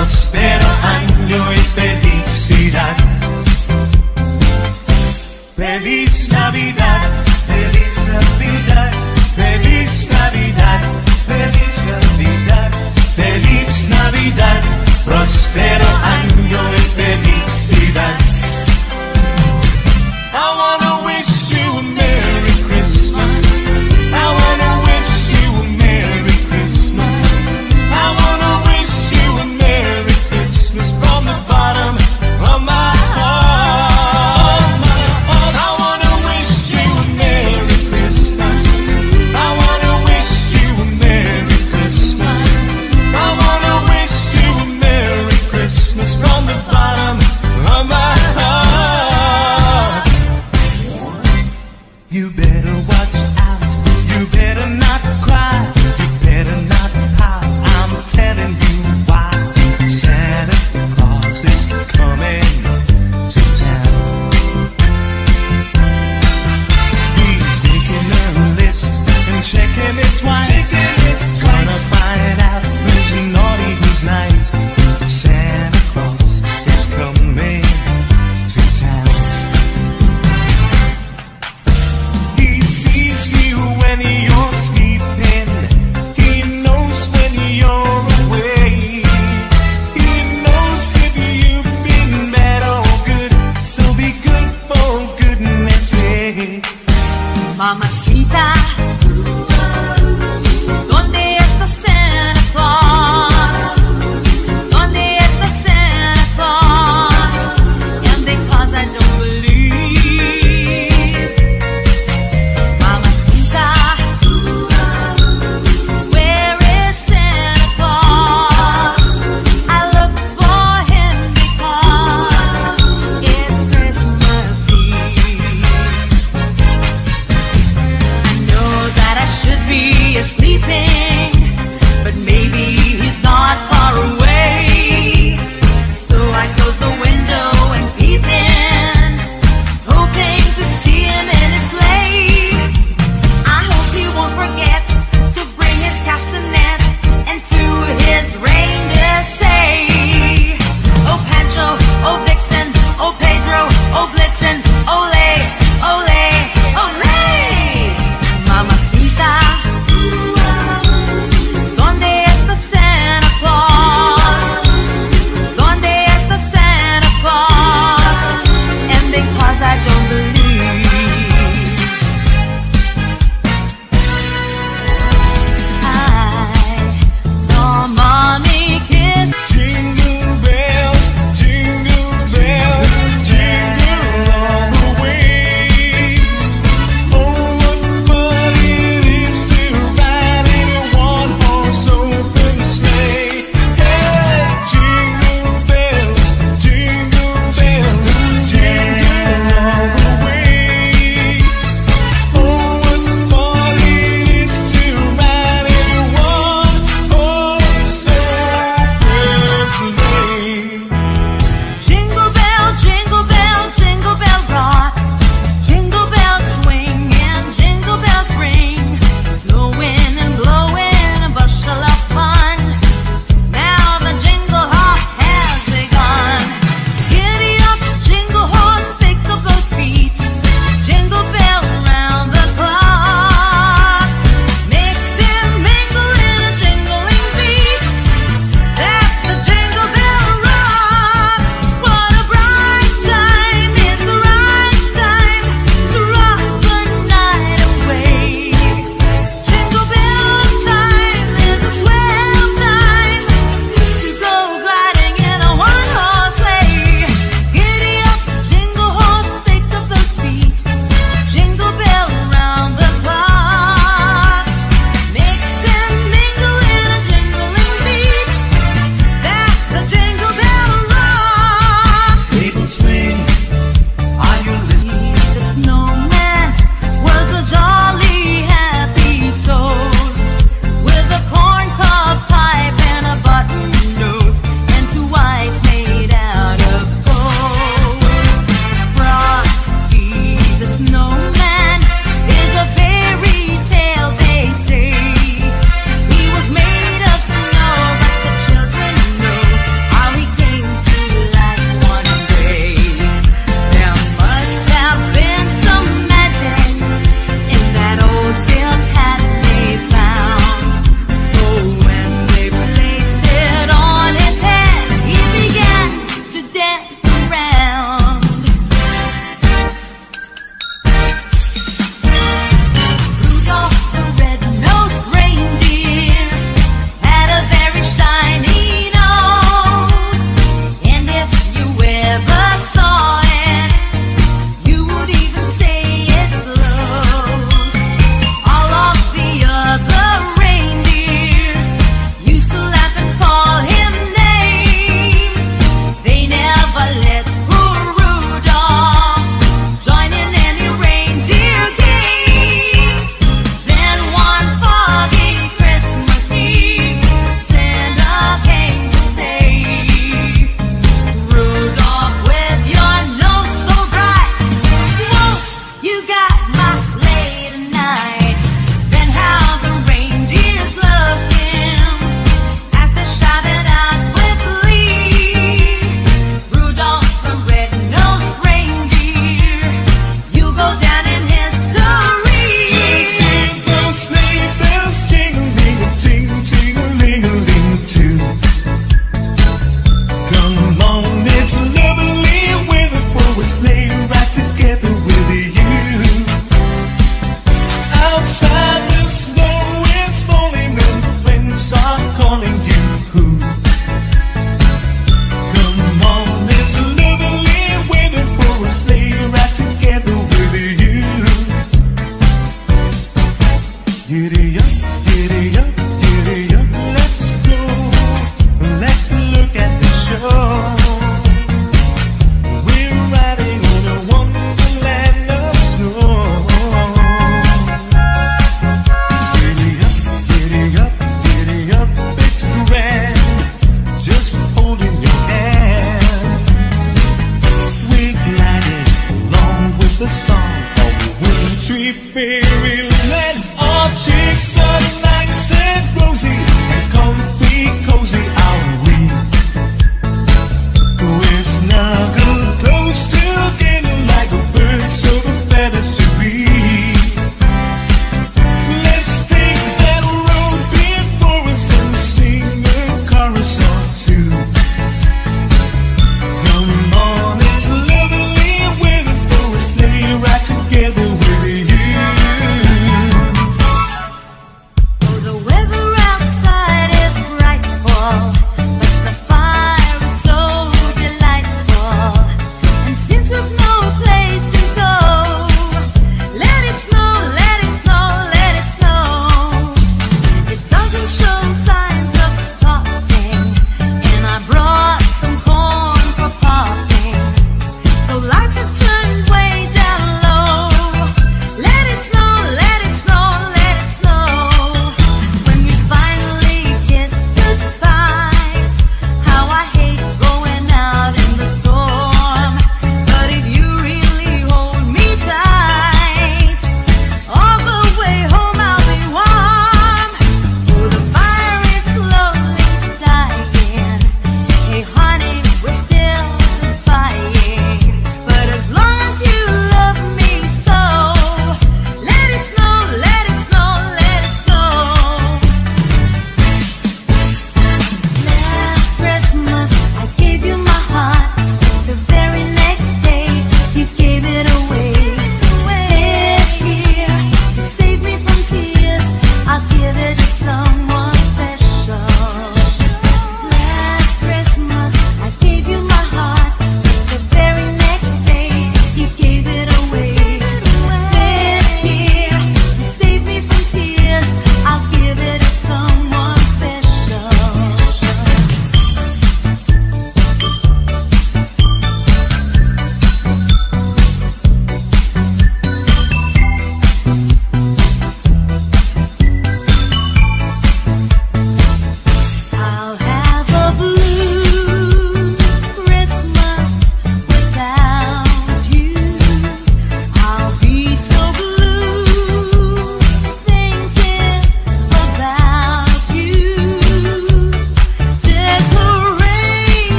prosperity.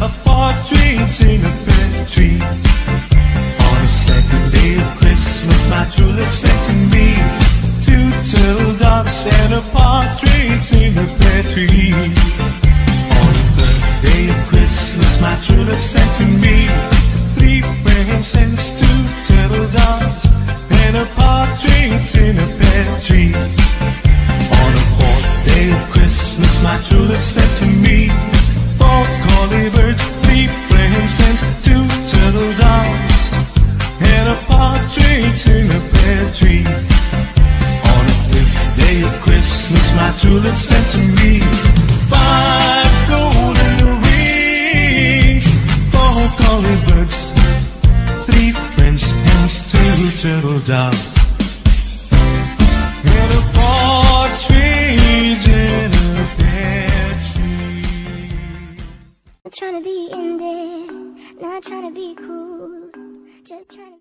a a tree. On the second day of Christmas, my true love said to me, two turtle doves and a partridge in a pear tree. On the third day of Christmas, my true love to me, three two turtle doves and a partridge in a pear tree. On the fourth day of Christmas, my true love said to me. In a pear tree. On the fifth day of Christmas, my love sent to me five golden rings, four collie birds, three French hens, two turtle doves, and a partridge in a pear tree. Trying to be in there, not trying to be cool, just trying to.